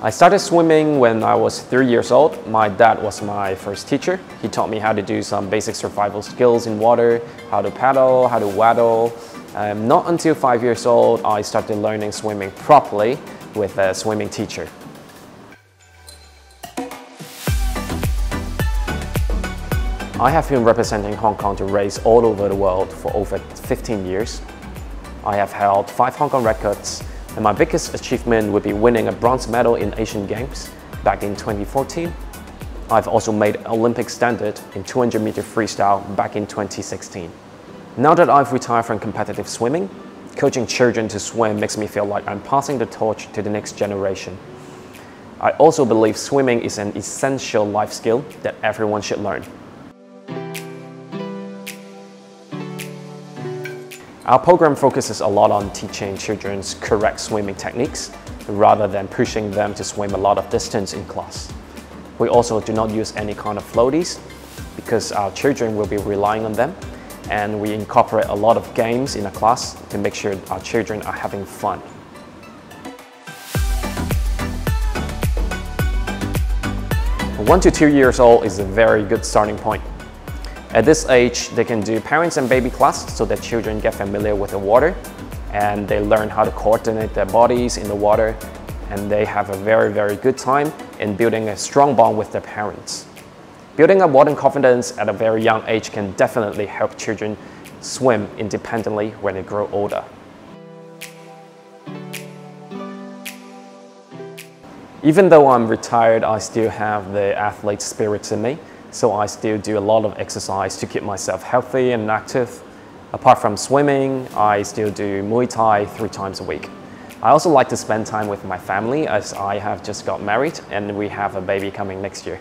I started swimming when I was three years old. My dad was my first teacher. He taught me how to do some basic survival skills in water, how to paddle, how to waddle. Um, not until five years old, I started learning swimming properly with a swimming teacher. I have been representing Hong Kong to race all over the world for over 15 years. I have held five Hong Kong records, and my biggest achievement would be winning a bronze medal in Asian Games back in 2014. I've also made Olympic standard in 200 meter freestyle back in 2016. Now that I've retired from competitive swimming, coaching children to swim makes me feel like I'm passing the torch to the next generation. I also believe swimming is an essential life skill that everyone should learn. Our program focuses a lot on teaching children's correct swimming techniques rather than pushing them to swim a lot of distance in class. We also do not use any kind of floaties because our children will be relying on them and we incorporate a lot of games in a class to make sure our children are having fun. One to two years old is a very good starting point. At this age, they can do parents and baby class so that children get familiar with the water and they learn how to coordinate their bodies in the water and they have a very, very good time in building a strong bond with their parents. Building up water confidence at a very young age can definitely help children swim independently when they grow older. Even though I'm retired, I still have the athlete spirit in me. So I still do a lot of exercise to keep myself healthy and active. Apart from swimming, I still do Muay Thai three times a week. I also like to spend time with my family as I have just got married and we have a baby coming next year.